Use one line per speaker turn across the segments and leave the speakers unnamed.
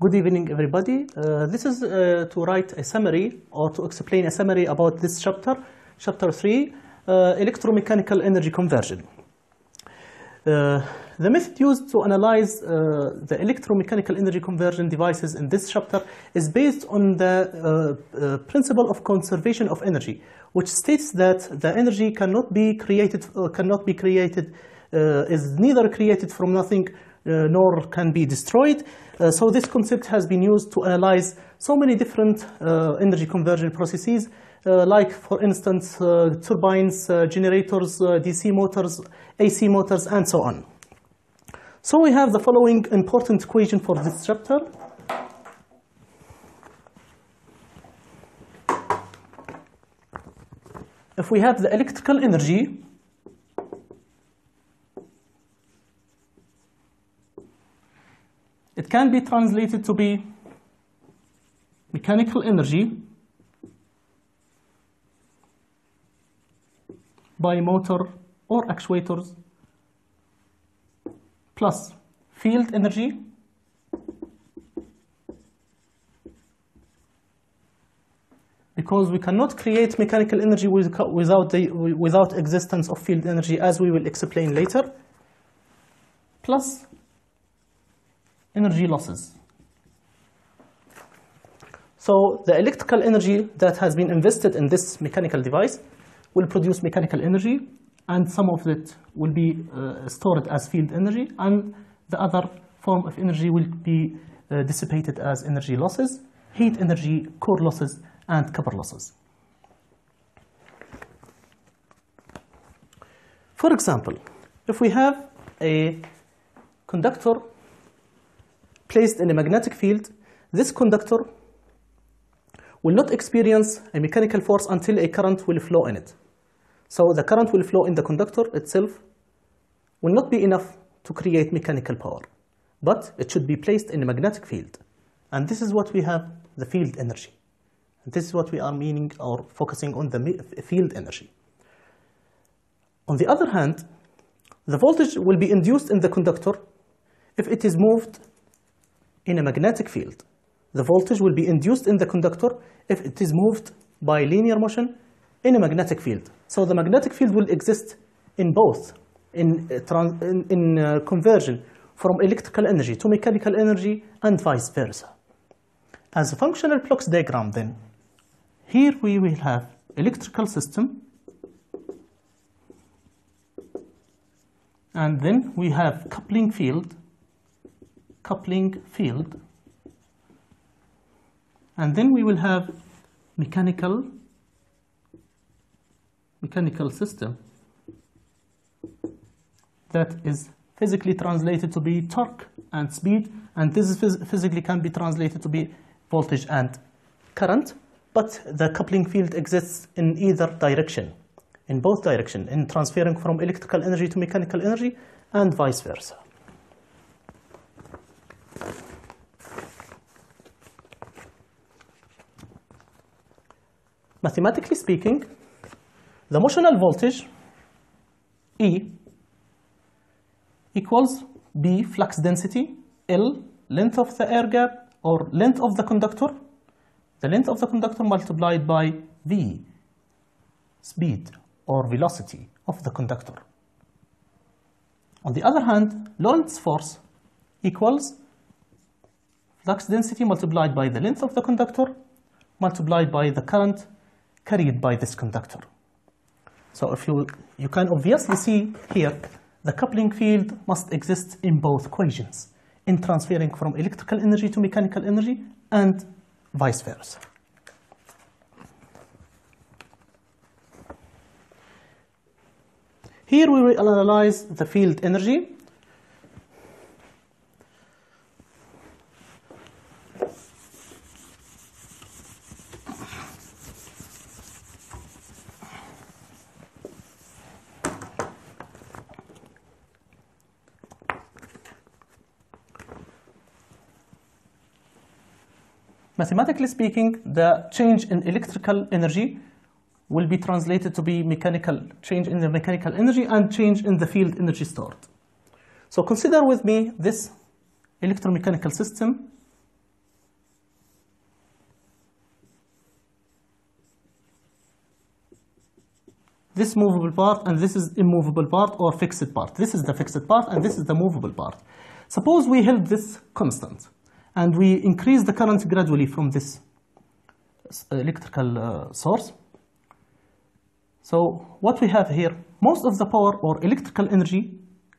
Good evening, everybody. Uh, this is uh, to write a summary or to explain a summary about this chapter, chapter 3, uh, electromechanical energy conversion. Uh, the method used to analyze uh, the electromechanical energy conversion devices in this chapter is based on the uh, principle of conservation of energy, which states that the energy cannot be created, cannot be created, is neither created from nothing nor can be destroyed. Uh, so this concept has been used to analyze so many different uh, energy conversion processes, uh, like for instance uh, turbines, uh, generators, uh, DC motors, AC motors, and so on. So we have the following important equation for this chapter. If we have the electrical energy It can be translated to be mechanical energy by motor or actuators plus field energy because we cannot create mechanical energy without, the, without existence of field energy as we will explain later plus energy losses. So the electrical energy that has been invested in this mechanical device will produce mechanical energy and some of it will be uh, stored as field energy and the other form of energy will be uh, dissipated as energy losses, heat energy, core losses, and copper losses. For example, if we have a conductor placed in a magnetic field, this conductor will not experience a mechanical force until a current will flow in it. So the current will flow in the conductor itself will not be enough to create mechanical power, but it should be placed in a magnetic field. And this is what we have, the field energy. This is what we are meaning or focusing on the field energy. On the other hand, the voltage will be induced in the conductor if it is moved in a magnetic field. The voltage will be induced in the conductor if it is moved by linear motion in a magnetic field. So the magnetic field will exist in both, in, uh, in, in uh, conversion from electrical energy to mechanical energy and vice versa. As a functional flux diagram then, here we will have electrical system and then we have coupling field coupling field. And then we will have mechanical mechanical system that is physically translated to be torque and speed and this is phys- physically can be translated to be voltage and current but the coupling field exists in either direction in both direction in transferring from electrical energy to mechanical energy and vice versa Mathematically speaking, the motional voltage E equals B flux density, L length of the air gap or length of the conductor, the length of the conductor multiplied by V speed or velocity of the conductor. On the other hand, Lorentz force equals flux density multiplied by the length of the conductor multiplied by the current carried by this conductor. So if you, you can obviously see here, the coupling field must exist in both equations, in transferring from electrical energy to mechanical energy and vice versa. Here we will analyze the field energy. mathematically speaking, the change in electrical energy will be translated to be mechanical change in the mechanical energy and change in the field energy stored. So consider with me this electromechanical system this movable part and this is immovable part or fixed part. This is the fixed part and this is the movable part. Suppose we held this constant and we increase the current gradually from this electrical uh, source. So what we have here, most of the power or electrical energy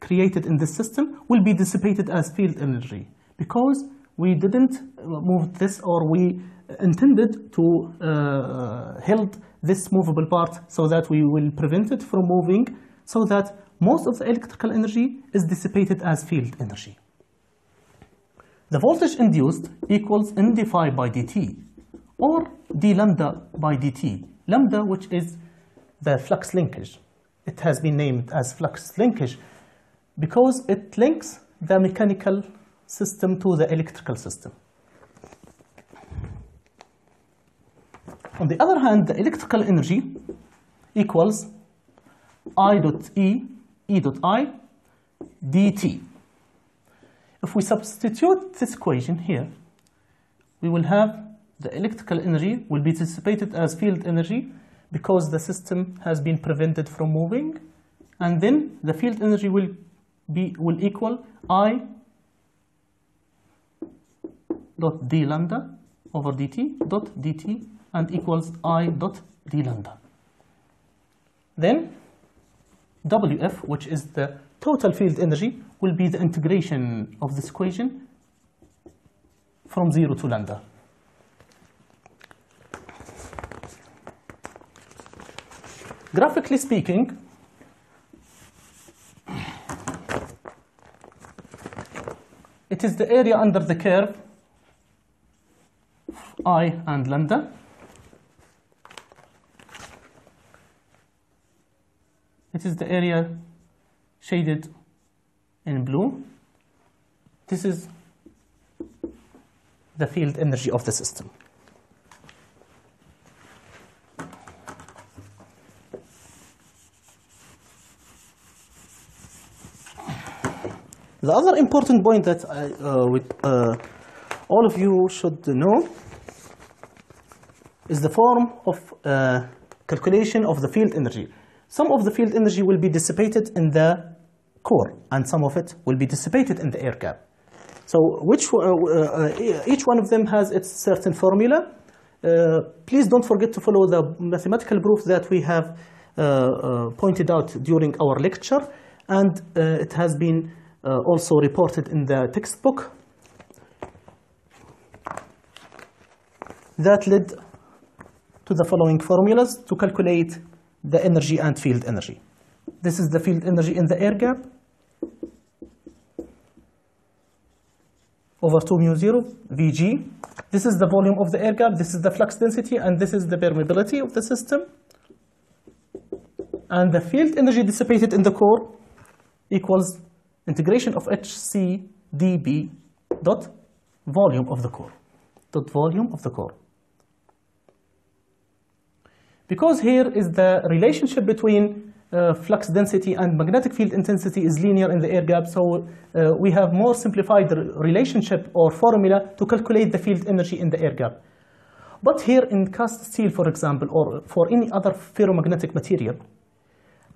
created in this system will be dissipated as field energy because we didn't move this or we intended to uh, held this movable part so that we will prevent it from moving so that most of the electrical energy is dissipated as field energy. The voltage induced equals n d phi by dt or d lambda by dt. Lambda which is the flux linkage. It has been named as flux linkage because it links the mechanical system to the electrical system. On the other hand, the electrical energy equals I dot E, E dot I, dt. If we substitute this equation here, we will have the electrical energy will be dissipated as field energy because the system has been prevented from moving, and then the field energy will be will equal I dot d lambda over dt dot dt and equals I dot d lambda. Then WF, which is the total field energy, will be the integration of this equation from 0 to lambda. Graphically speaking, it is the area under the curve I and lambda. It is the area shaded in blue. This is the field energy of the system. The other important point that I, uh, with, uh, all of you should know is the form of uh, calculation of the field energy. Some of the field energy will be dissipated in the core, and some of it will be dissipated in the air gap. So which, uh, uh, each one of them has its certain formula. Uh, please don't forget to follow the mathematical proof that we have pointed out during our lecture, and it has been also reported in the textbook. That led to the following formulas to calculate the energy and field energy. This is the field energy in the air gap over 2 mu 0 Vg. This is the volume of the air gap, this is the flux density, and this is the permeability of the system. And the field energy dissipated in the core equals integration of Hc dB dot volume of the core, dot volume of the core. Because here is the relationship between uh, flux density and magnetic field intensity is linear in the air gap, so uh, we have more simplified relationship or formula to calculate the field energy in the air gap. But here in cast steel, for example, or for any other ferromagnetic material,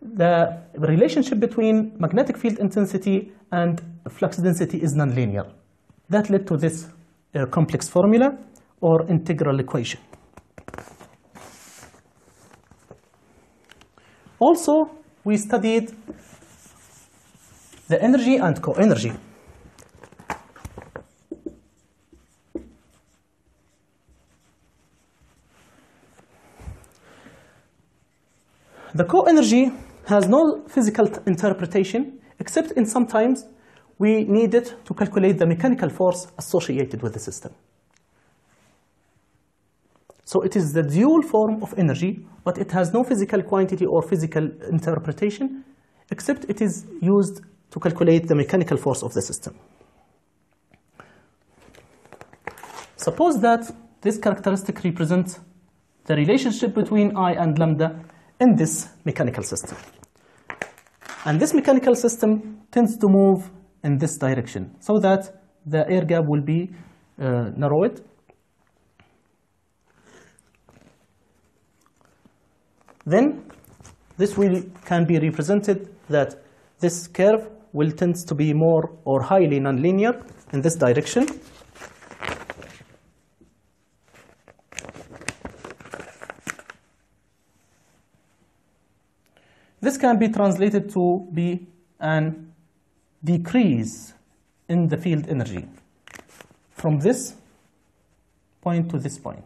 the relationship between magnetic field intensity and flux density is nonlinear. That led to this uh, complex formula or integral equation. Also, we studied the energy and co-energy. The co-energy has no physical interpretation except in sometimes we need it to calculate the mechanical force associated with the system. So it is the dual form of energy, but it has no physical quantity or physical interpretation, except it is used to calculate the mechanical force of the system. Suppose that this characteristic represents the relationship between I and lambda in this mechanical system. And this mechanical system tends to move in this direction so that the air gap will be uh, narrowed. Then this will can be represented that this curve will tend to be more or highly nonlinear in this direction. This can be translated to be an decrease in the field energy from this point to this point.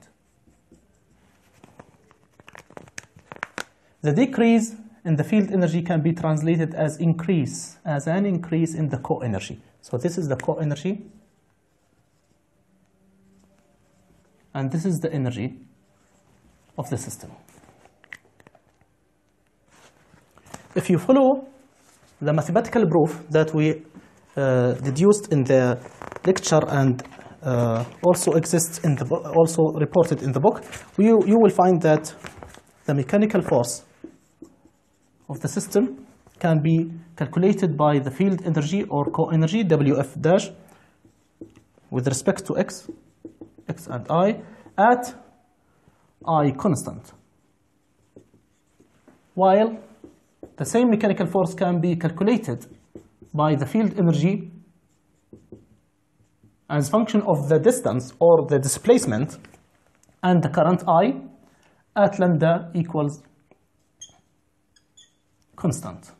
The decrease in the field energy can be translated as increase, as an increase in the co-energy. So this is the co-energy, and this is the energy of the system. If you follow the mathematical proof that we uh, deduced in the lecture and uh, also exists in the also reported in the book, you, you will find that the mechanical force of the system can be calculated by the field energy or co-energy WF dash with respect to x, x and i at i constant. While the same mechanical force can be calculated by the field energy as function of the distance or the displacement and the current I at lambda equals constant.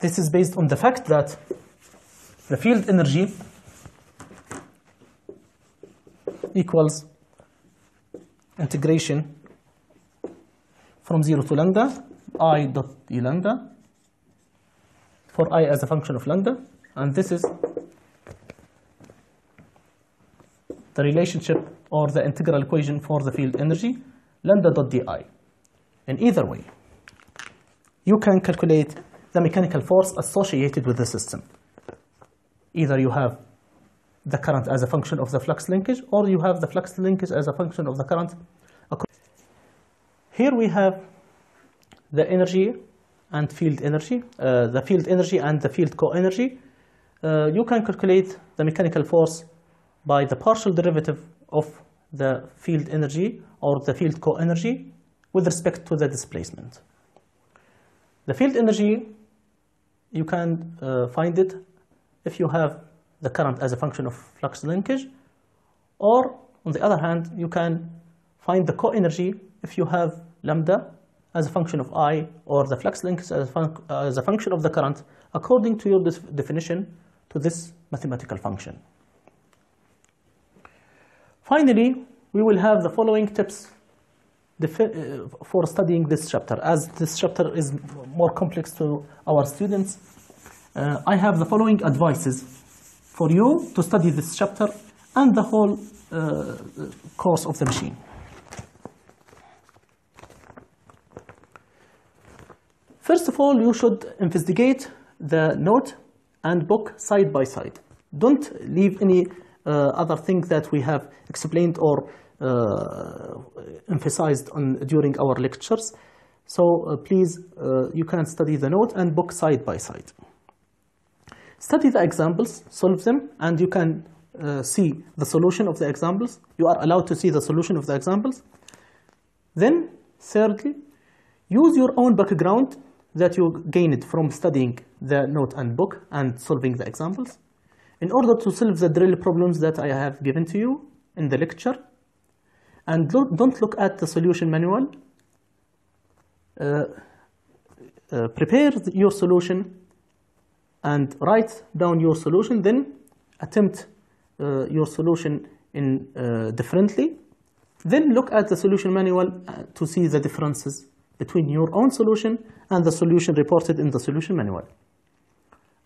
This is based on the fact that the field energy equals integration from 0 to lambda i dot d lambda for i as a function of lambda and this is the relationship or the integral equation for the field energy lambda dot di. In either way, you can calculate the mechanical force associated with the system. Either you have the current as a function of the flux linkage or you have the flux linkage as a function of the current. Here we have the energy and field energy, uh, the field energy and the field co-energy. Uh, you can calculate the mechanical force by the partial derivative of the field energy or the field co-energy with respect to the displacement. The field energy, you can uh, find it if you have the current as a function of flux linkage, or on the other hand, you can find the co-energy if you have lambda as a function of I or the flux linkage as a, as a function of the current according to your definition to this mathematical function. Finally, we will have the following tips uh, for studying this chapter. As this chapter is more complex to our students, uh, I have the following advices for you to study this chapter and the whole uh, course of the machine. First of all, you should investigate the note and book side by side. Don't leave any other thing that we have explained or uh, emphasized on during our lectures. So uh, please, uh, you can study the note and book side by side. Study the examples, solve them, and you can uh, see the solution of the examples. You are allowed to see the solution of the examples. Then, thirdly, use your own background that you gained from studying the note and book and solving the examples in order to solve the drill problems that I have given to you in the lecture. And don't look at the solution manual. Uh, uh, prepare your solution and write down your solution, then attempt uh, your solution in uh, differently. Then look at the solution manual uh, to see the differences between your own solution and the solution reported in the solution manual.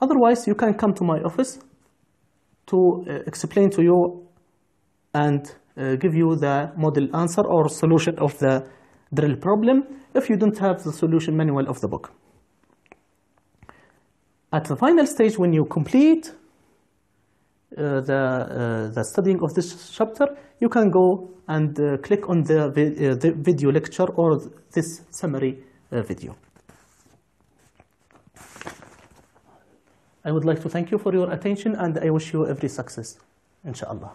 Otherwise, you can come to my office to uh, explain to you and uh, give you the model answer or solution of the drill problem if you don't have the solution manual of the book. At the final stage, when you complete uh, the, uh, the studying of this chapter, you can go and uh, click on the, vi- uh, the video lecture or this summary video. I would like to thank you for your attention and I wish you every success, inshallah.